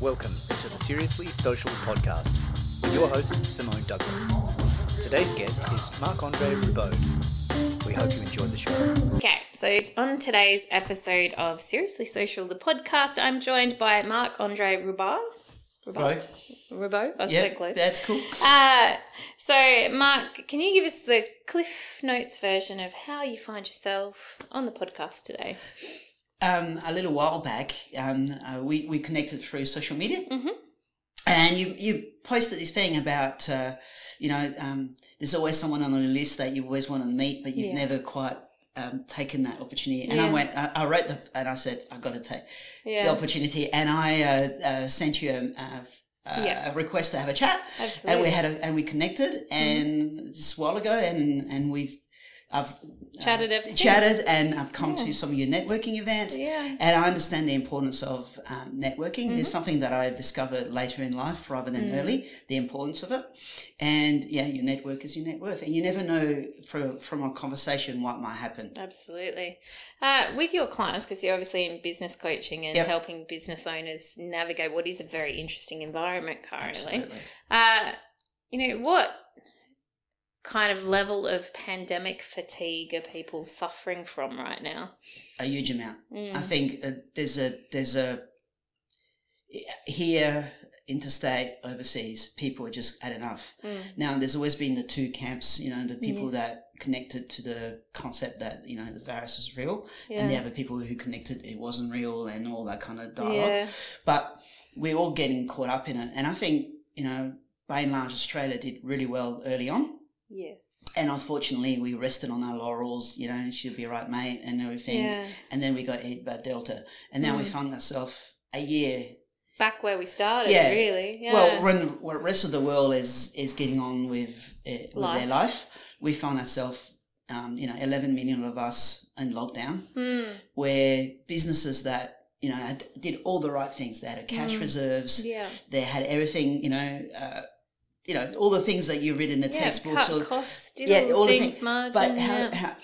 Welcome to the Seriously Social podcast with your host, Simone Douglas. Today's guest is Marc Andre Roubaud. We hope you enjoy the show. Okay, so on today's episode of Seriously Social, the podcast, I'm joined by Marc Andre Roubaud. Right. Ribot? I was Yeah, so close. that's cool. Uh, so, Mark, can you give us the Cliff Notes version of how you find yourself on the podcast today? Um, a little while back, um, uh, we, we connected through social media. Mhm. And you, you posted this thing about, uh, you know, um, there's always someone on the list that you've always want to meet, but you've Yeah. never quite um, taken that opportunity. And I went, I, I wrote the, and I said, I've got to take the opportunity. And I uh, uh, sent you a, a, a, Yeah. a request to have a chat. absolutely. And we had a, and we connected Mm-hmm. and this a while ago and, and we've, I've uh, Chatted ever since. chatted and I've come Yeah. to some of your networking events. yeah. And I understand the importance of um, networking. Mm-hmm. It's something that I've discovered later in life rather than Mm. early, the importance of it. And yeah, your network is your net worth. And you never know from, from a conversation what might happen. Absolutely. Uh, with your clients, because you're obviously in business coaching and Yep. helping business owners navigate what is a very interesting environment currently. Absolutely. Uh, you know, what kind of level of pandemic fatigue are people suffering from right now? A huge amount. Mm. I think uh, there's a, there's a, here, interstate, overseas, people are just at enough. Mm. Now, there's always been the two camps, you know, the people that connected to the concept that, you know, the virus is real, Yeah. and the other people who connected it wasn't real and all that kind of dialogue. yeah. But we're all getting caught up in it. And I think, you know, by and large, Australia did really well early on. Yes. And unfortunately, we rested on our laurels, you know, she'll be right, mate, and everything. Yeah. And then we got hit by Delta. And now we Mm. found ourselves a year Back where we started, Yeah. really. Yeah. Well, when the when the rest of the world is is getting on with uh, with Life. their life, we found ourselves, um, you know, 11 million of us in lockdown, Hmm. where businesses that you know had, did all the right things. They had cash Mm. reserves. Yeah. They had everything. You know, uh, you know all the things that you read in the Yeah, textbooks. cut or- costs, yeah, all the all the things, things. margin, but how, yeah. how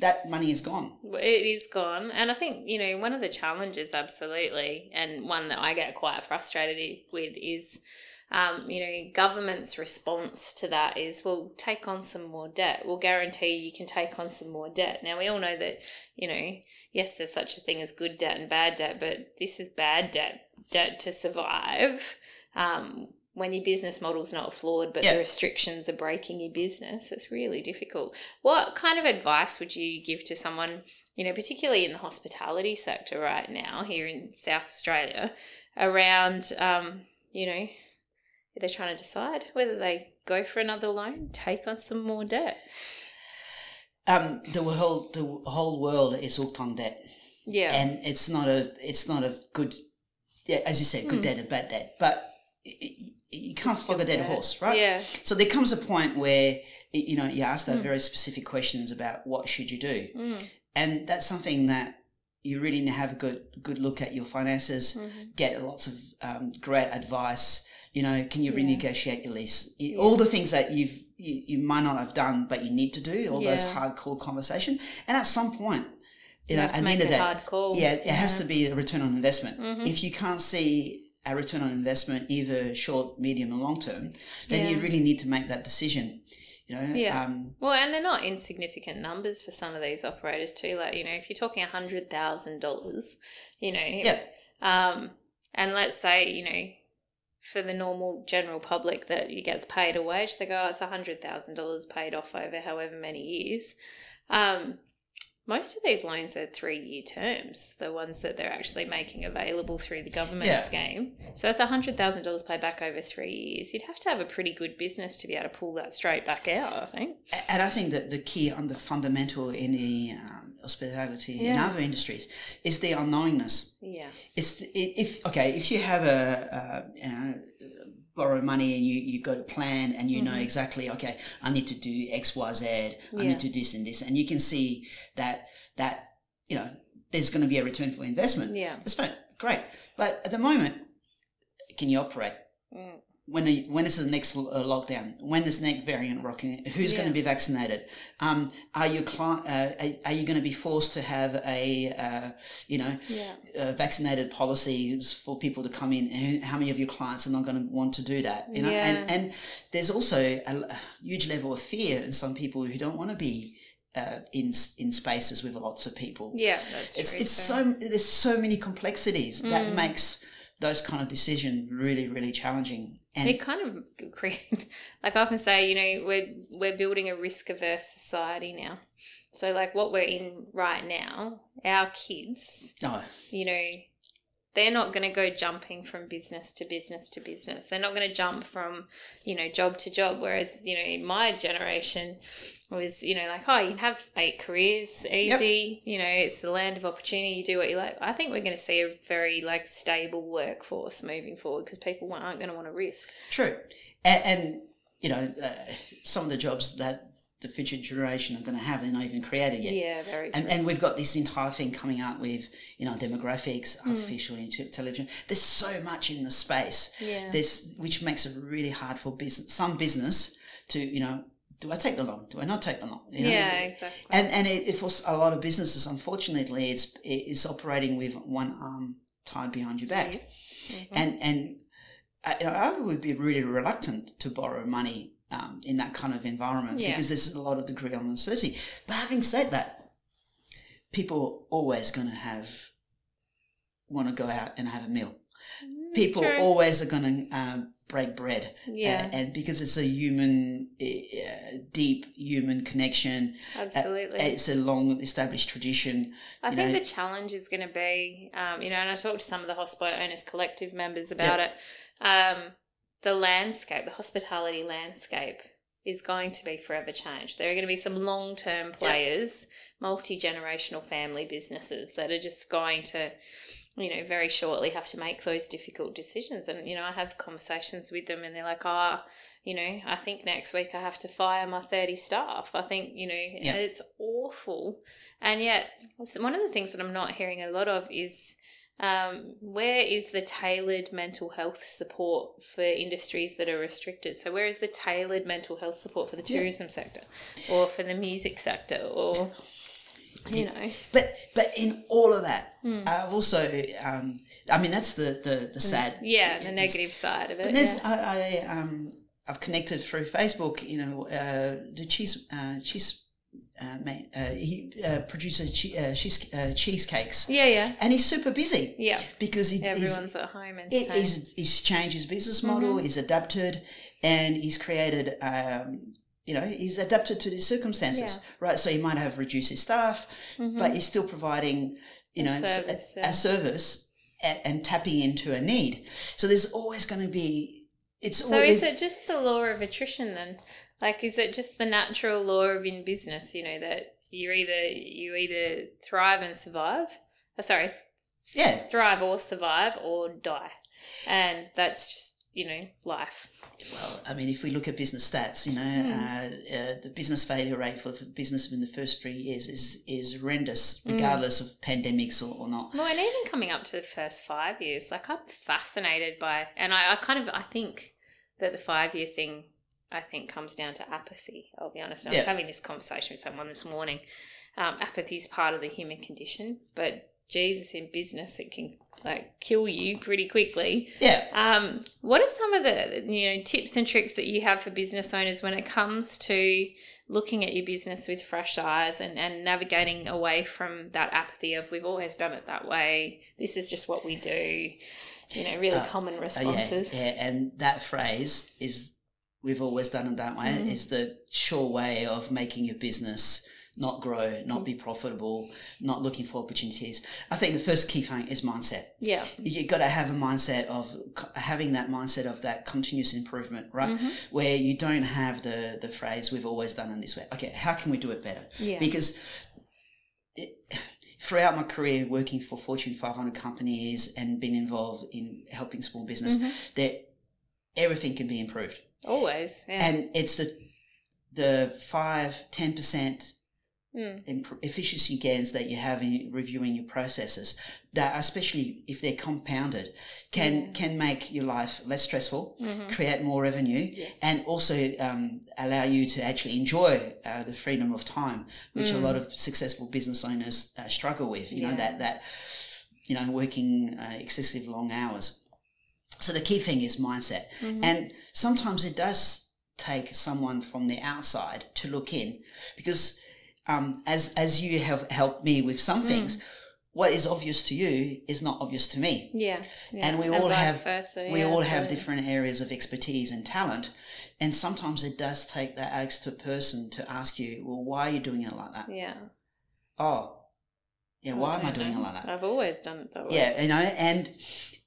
that money is gone. It is gone. And I think, you know, one of the challenges, absolutely, and one that I get quite frustrated with is, um, you know, government's response to that is, well, take on some more debt. We'll guarantee you can take on some more debt. Now, we all know that, you know, yes, there's such a thing as good debt and bad debt, but this is bad debt, debt to survive. Um, when your business model's not flawed, but Yeah. the restrictions are breaking your business, it's really difficult. What kind of advice would you give to someone, you know, particularly in the hospitality sector right now here in South Australia, around, um, you know, they're trying to decide whether they go for another loan, take on some more debt? Um, the whole the whole world is hooked on debt. Yeah. and it's not a it's not a good yeah as you said good Hmm. debt and bad debt but you can't It's flog a dead horse right Yeah. so there comes a point where you know you ask that Hmm. very specific questions about what should you do Mm. and that's something that you really need to have a good good look at your finances Mhm. get lots of um, great advice you know can you Yeah. renegotiate your lease Yeah. all the things that you've you, you might not have done but you need to do all those Yeah. hardcore conversation and at some point you, You know at the end of day yeah, it has to be a return on investment. Mhm. If you can't see a return on investment, either short, medium, or long term, then you really need to make that decision. You know, Yeah. um, Well, and they're not insignificant numbers for some of these operators too. Like you know, if you're talking a hundred thousand dollars, you know, yeah, um, and let's say you know, for the normal general public that you gets paid a wage, they go, oh, it's a hundred thousand dollars paid off over however many years. Um, most of these loans are three year terms, the ones that they're actually making available through the government Yeah. scheme. So that's $100,000 paid back over three years. You'd have to have a pretty good business to be able to pull that straight back out, I think. And I think that the key on the fundamental in the um, hospitality in other industries is the unknowingness. Yeah. It's the- if okay, if you have a, a you know, borrow money and you you've got a plan and you know Mhm. exactly okay, I need to do X Y Z, I Yeah. need to do this and this, and you can see that that you know there's going to be a return for investment. Yeah. That's fine, great. But at the moment, can you operate? Mm. When are, when is the next uh, lockdown? When is next variant rocking? Who's going to be vaccinated? Um, are you cli- uh, are, are you going to be forced to have a uh, you know Yeah. uh, vaccinated policies for people to come in? How many of your clients are not going to want to do that? You know, Yeah. and and there's also a, huge level of fear in some people who don't want to be uh, in in spaces with lots of people. Yeah, that's true. It's it's so- so there's so many complexities Mm. that makes those kind of decisions really really challenging. And it kind of creates like I often say, you know, we're we're building a risk averse society now. So like what we're in right now, our kids, no, you know, they're not going to go jumping from business to business to business. They're not going to jump from, you know, job to job. Whereas, you know, in my generation was, you know, like, oh, you can have eight careers easy. You know, it's the land of opportunity. You do what you like. I think we're going to see a very like stable workforce moving forward because people aren't going to want to risk. true. And, and you know, uh, some of the jobs that the future generation are going to have, they're not even created yet. Yeah, very true. And, and we've got this entire thing coming out with you know demographics, Hmm. artificial intelligence. There's so much in the space. Yeah. There's which makes it really hard for business, some business to you know. Do I take the loan? Do I not take the loan? You know, yeah, exactly. And and it, it, for a lot of businesses, unfortunately, it's it's operating with one arm tied behind your back, Mhm. and and I, you know, I would be really reluctant to borrow money um, in that kind of environment Yeah. because there's a lot of degree of uncertainty. But having said that, people are always going to have want to go out and have a meal. People True. always are going to um, break bread, Yeah, uh, and because it's a human, uh, deep human connection. absolutely. It's a long established tradition. I think know- the challenge is going to be, um, you know, and I talked to some of the Hospital Owners Collective members about it. Um, the landscape, the hospitality landscape, is going to be forever changed. There are going to be some long term players, multi generational family businesses that are just going to, you know, very shortly have to make those difficult decisions. And, you know, I have conversations with them and they're like, oh, you know, I think next week I have to fire my 30 staff. I think, you know, Yeah. it's awful. And yet, one of the things that I'm not hearing a lot of is um, where is the tailored mental health support for industries that are restricted? So, where is the tailored mental health support for the Yeah. tourism sector or for the music sector or, you know? But but in all of that, Hmm. I've also, um, I mean, that's the the, the sad. Yeah, the negative side of it. But there's yeah. I, I um I've connected through Facebook. You know, uh, the cheese uh, cheese. Uh, mate, uh, he uh, produces che- uh, cheese, uh, cheesecakes, yeah, yeah, and he's super busy yeah. because he, he's, Everyone's at home and It is he's changed his business model, Mm-hmm. he's adapted, and he's created. Um, you know, he's adapted to the circumstances, right? So he might have reduced his staff, but he's still providing, you Mm-hmm. A know, service, a, yeah. a service and, and tapping into a need. So there's always going to be. It's So always, is it just the law of attrition then? Like is it just the natural law of in business, you know, that you either you either thrive and survive? Oh, sorry, Yeah. thrive or survive or die. And that's just, you know, life. Well, I mean, if we look at business stats, you know, Hmm. uh, uh, the business failure rate for the business in the first three years is is horrendous, Hmm. regardless of pandemics or, or not. Well, and even coming up to the first five years, like I'm fascinated by, and I, I kind of, I think that the five year thing, I think comes down to apathy. I'll be honest. I was Yeah. having this conversation with someone this morning. Um, apathy is part of the human condition, but Jesus, in business, it can like kill you pretty quickly. Yeah, Um, what are some of the you know tips and tricks that you have for business owners when it comes to looking at your business with fresh eyes and, and navigating away from that apathy of we've always done it that way. This is just what we do. You know, really Uh, common Uh, yeah, responses. yeah, and that phrase is we've always done it that way. Is the sure way of making your business not grow, not be profitable, not looking for opportunities. I think the first key thing is mindset. Yeah. You got to have a mindset of having that mindset of that continuous improvement, right? Mm-hmm. Where you don't have the the phrase "we've always done it this way." Okay, how can we do it better? Yeah. Because it, throughout my career working for Fortune 500 companies and being involved in helping small business, mm-hmm. that everything can be improved, Always. Yeah. and it's the the five ten percent Mm. imp- efficiency gains that you have in reviewing your processes that especially if they're compounded can Yeah. can make your life less stressful Mhm. create more revenue Yes. and also um, allow you to actually enjoy uh, the freedom of time which a lot of successful business owners uh, struggle with you know Mm. That that you know working uh, excessive long hours so the key thing is mindset Mhm. and sometimes it does take someone from the outside to look in because um, as as you have helped me with some things Mm. what is obvious to you is not obvious to me yeah. yeah. and we all have versa, we yeah, all have different areas of expertise and talent and sometimes it does take that extra person to ask you well why are you doing it like that Yeah. oh yeah why am i doing it like that I've always done it that way. yeah you know and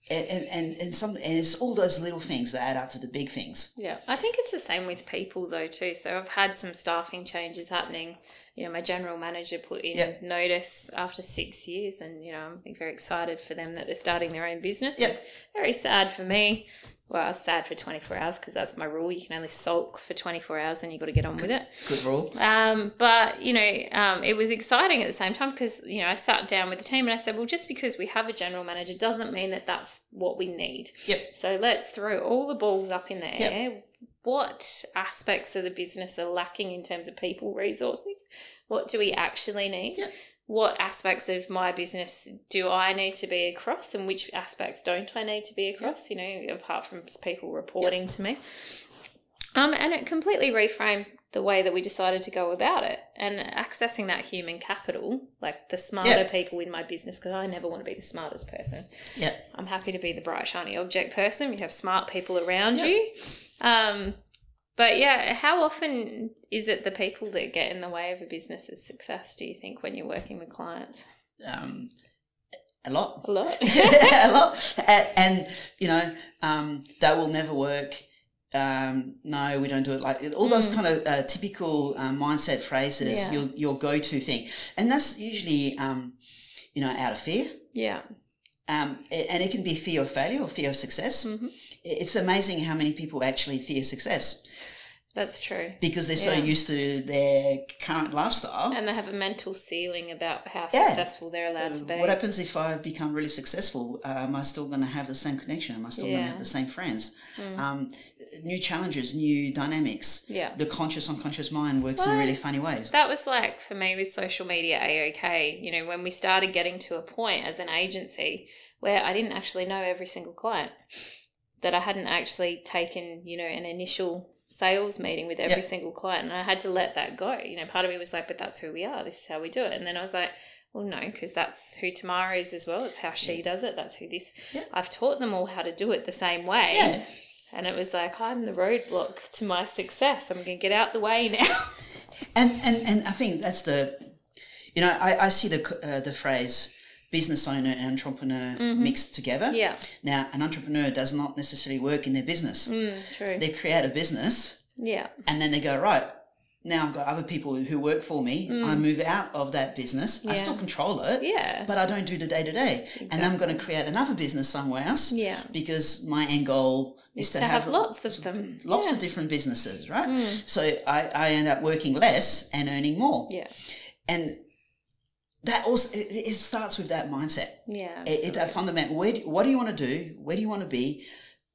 and and, and some and it's all those little things that add up to the big things Yeah, I think it's the same with people though too. So I've had some staffing changes happening. You know, my general manager put in Yep. notice after six years, and you know, I'm very excited for them that they're starting their own business. Yep. Very sad for me. Well, I was sad for 24 hours because that's my rule. You can only sulk for 24 hours, and you've got to get on with it. good rule Um, but you know, um, it was exciting at the same time because you know I sat down with the team and I said, well, just because we have a general manager doesn't mean that that's what we need. Yep. So let's throw all the balls up in the Yep. air. What aspects of the business are lacking in terms of people resourcing? What do we actually need? Yep. What aspects of my business do I need to be across, and which aspects don't I need to be across? You know, apart from people reporting to me. Um, and it completely reframed the way that we decided to go about it and accessing that human capital, like the smarter Yeah. people in my business, because I never want to be the smartest person. yeah I'm happy to be the bright, shiny object person. You have smart people around Yep. you. Um, but yeah, how often is it the people that get in the way of a business's success, do you think, when you're working with clients? um, a lot A lot. a lot and, and you know um, that will never work um, no we don't do it like all those Mm. kind of uh, typical uh, mindset phrases Yeah. your, your go-to thing and that's usually um, you know out of fear yeah. um, and it can be fear of failure or fear of success Mhm. It's amazing how many people actually fear success That's true. because they're so used to their current lifestyle And they have a mental ceiling about how Yeah. successful they're allowed to Uh, be. What happens if I become really successful? Uh, am I still going to have the same connection? Am I still going to have the same friends? Mm. Um, new challenges, new dynamics. Yeah. The conscious unconscious mind works in really funny ways. That was like for me with social media AOK, you know, when we started getting to a point as an agency where I didn't actually know every single client, that I hadn't actually taken, you know, an initial sales meeting with every Yep. single client and I had to let that go. You know, part of me was like, but that's who we are. This is how we do it. And then I was like, well, no, because that's who Tamara is as well. It's how she does it. That's who this. Yep. I've taught them all how to do it the same way. Yeah. And it was like, I'm the roadblock to my success. I'm going to get out the way now. And, and, and I think that's the, you know, I, I see the, uh, the phrase business owner and entrepreneur mixed together. Mm-hmm. yeah. Now, an entrepreneur does not necessarily work in their business. Mm, true. They create a business yeah. and then they go, right, now I've got other people who work for me. I move out of that business. I Mm. Still control it. Yeah. but I don't do the day to day. And I'm going to create another business somewhere else Yeah. because my end goal is to have lots of them. Lots Yeah. of different businesses, right? So I, I end up working less and earning more. Yeah. And that also, it, it starts with that mindset. Yeah. It, that fundamental, where, do- what do you want to do? Where do you want to be?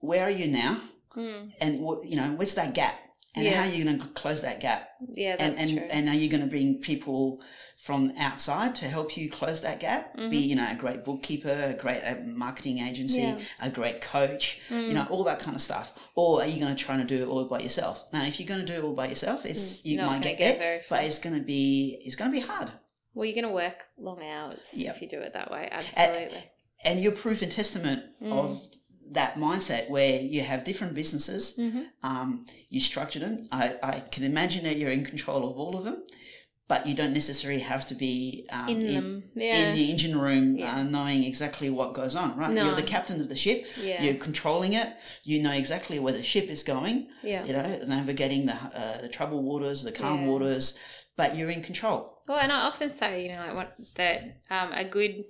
Where are you now? Mm. And what, you know, what's that gap? And Yeah. how are you going to close that gap? Yeah, and that's and, true. and are you going to bring people from outside to help you close that gap? Be you know a great bookkeeper, a great marketing agency, Mm-hmm. Yeah. Mm. a great coach, you know all that kind of stuff. Or are you going to try to do it all by yourself? Now, if you're going to do it all by yourself, it's you Mm, not might get, get there, but it's going to be it's going to be hard. Well, you're going to work long hours Yeah. if you do it that way. Absolutely. And you're proof and testament Mm. of that mindset where you have different businesses, Mm-hmm. um, you structure them. I, I can imagine that you're in control of all of them, but you don't necessarily have to be um, in, them. Yeah. in the engine room Yeah. uh, knowing exactly what goes on, right? No. You're the captain of the ship. Yeah. You're controlling it. You know exactly where the ship is going, yeah. you know, navigating the, uh, the troubled waters, the calm waters, but you're in control. Well, and I often say, you know, like what, that um, a good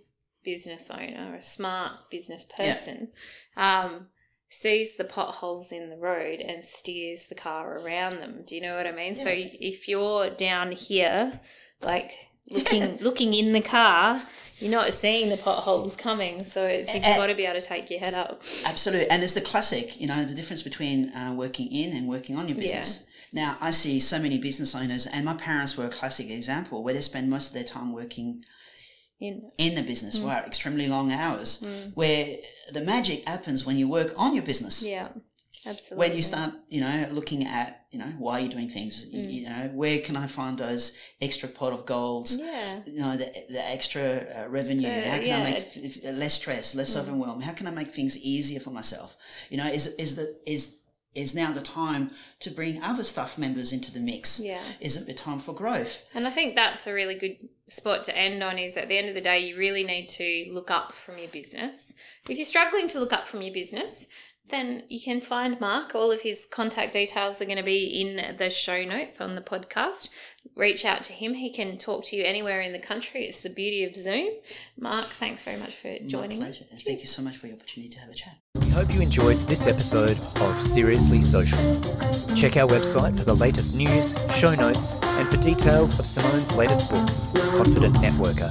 business owner, a smart business Yeah. person, um, sees the potholes in the road and steers the car around them. Do you know what I mean? So if you're down here like looking looking in the car, you're not seeing the potholes coming. So it's, you've got to be able to take your head up. Absolutely, and it's the classic. You know, the difference between uh, working in and working on your business. Now, I see so many business owners, and my parents were a classic example where they spend most of their time working In in the business, where extremely long hours. Where the magic happens when you work on your business. yeah, absolutely. when you start you know looking at you know why you're doing things you, Mm. you know where can i find those extra pot of gold yeah, you know the, the extra uh, revenue Uh, how can yeah. Mm. i make f- less stress less overwhelm how can i make things easier for myself you know is is the is is now the time to bring other staff members into the mix yeah. is it the time for growth And I think that's a really good spot to end on is at the end of the day, you really need to look up from your business. If you're struggling to look up from your business, then you can find Mark. All of his contact details are going to be in the show notes on the podcast. Reach out to him. He can talk to you anywhere in the country. It's the beauty of Zoom. Mark, thanks very much for joining my pleasure thank you so much for the opportunity to have a chat hope you enjoyed this episode of Seriously Social. Check our website for the latest news, show notes, and for details of Simone's latest book, Confident Networker.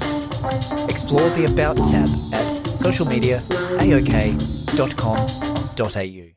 Explore the About tab at socialmediaaok.com.au.